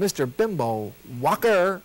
Mr. Bimbo Walker.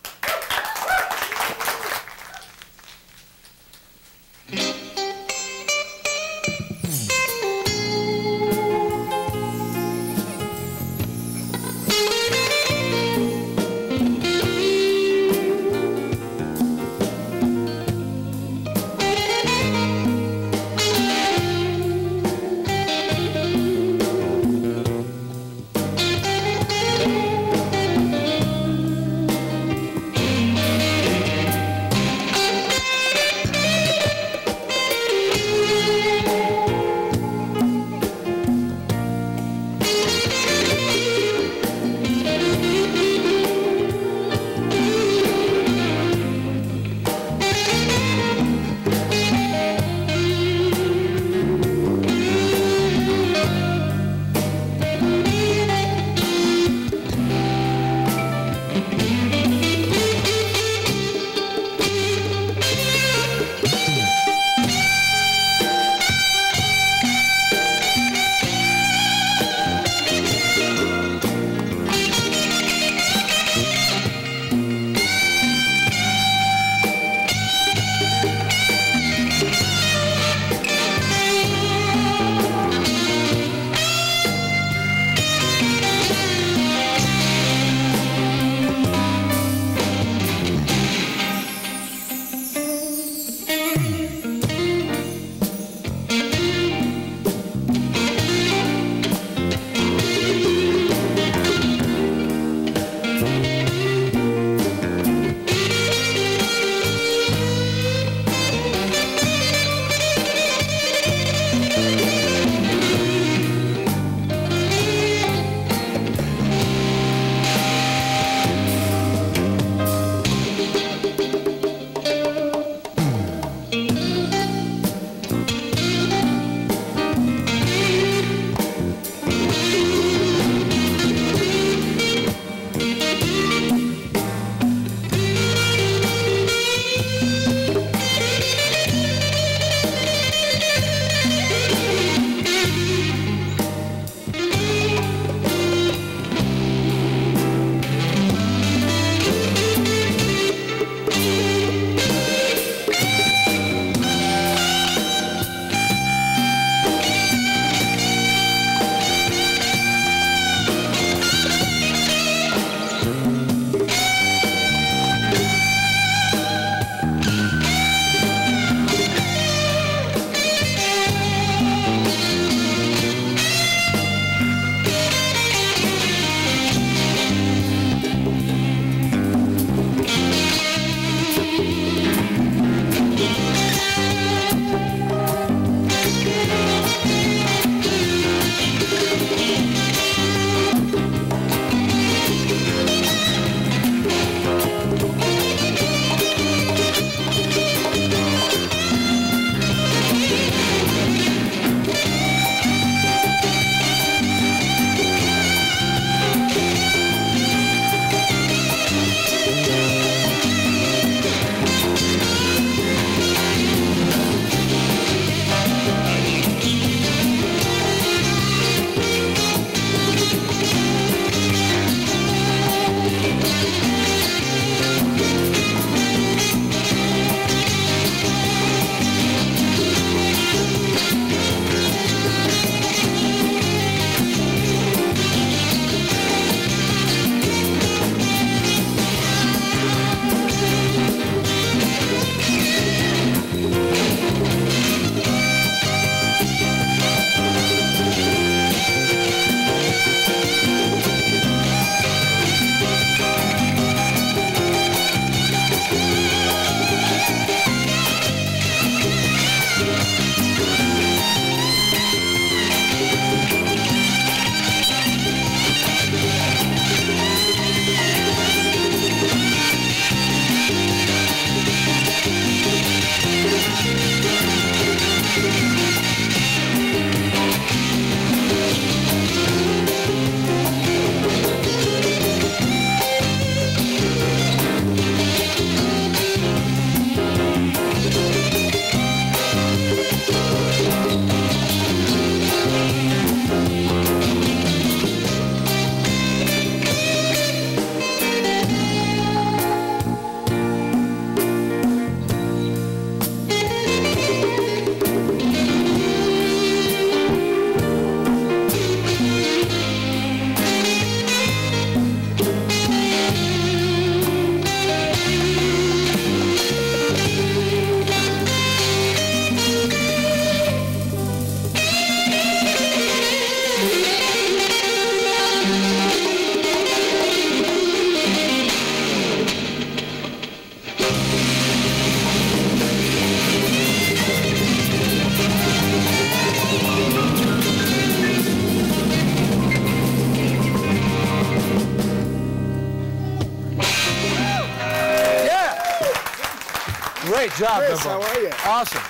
Great job, Chris, Bimbo. how are you? Awesome.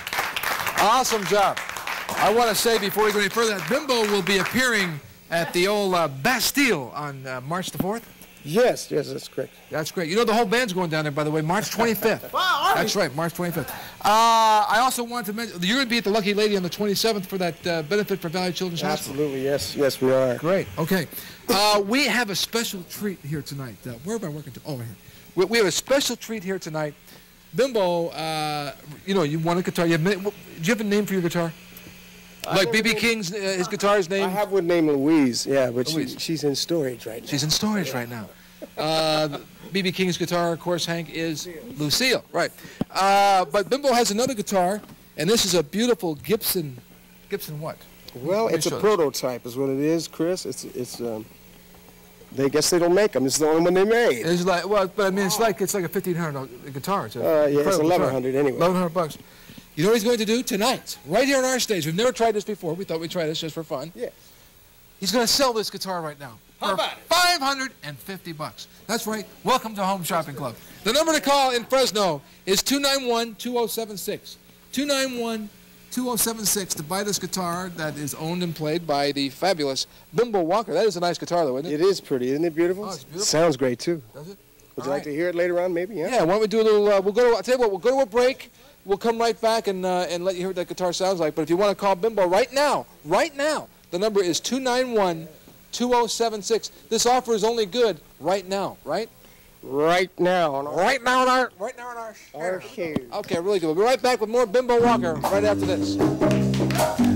Awesome job. I want to say before we go any further that Bimbo will be appearing at the old uh, Bastille on uh, March the 4th. Yes, yes, that's correct. That's great. You know the whole band's going down there, by the way, March 25th. wow, That's right, March 25th. Uh, I also want to mention you're going to be at the Lucky Lady on the 27th for that uh, benefit for Valley Children's Hospital. Absolutely, yes, yes, we are. Great. Okay. Uh, we have a special treat here tonight. Uh, where am I working to? Oh, here. We, we have a special treat here tonight. Bimbo, uh, you know, you want a guitar. You have, do you have a name for your guitar? Like B.B. King's, uh, his guitar's name? I have one named Louise, yeah, but she, she's in storage right now. She's in storage right now. Uh, B.B. King's guitar, of course, Hank, is Lucille, right. Uh, but Bimbo has another guitar, and this is a beautiful Gibson, Gibson what? well, it's a prototype, is what it is, Chris. It's, it's. Um, they guess they don't make them. It's the only one they made. It's like, well, but I mean, it's like, it's like a $1,500 guitar. It's a Uh, yeah, it's 1100 anyway. 1100 bucks. You know what he's going to do tonight, right here on our stage? We've never tried this before. We thought we'd try this just for fun. Yeah. He's going to sell this guitar right now. How for about it? 550 bucks. That's right. Welcome to Home Shopping Club. The number to call in Fresno is 291-2076. 291-2076 to buy this guitar that is owned and played by the fabulous Bimbo Walker. That is a nice guitar, though, isn't it? It is pretty, isn't it beautiful? Oh, it's beautiful. Sounds great too. Does it? Would All you like right. to hear it later on, maybe? Yeah. Yeah, why don't we do a little, uh, we'll go to, I'll tell you what, we'll go to a break. We'll come right back and, uh, and let you hear what that guitar sounds like. But if you want to call Bimbo right now, right now, the number is 291-2076. This offer is only good right now, right? Right now on our, Right now in our, right now in our our show. Okay, really good. We'll be right back with more Bimbo Walker right after this.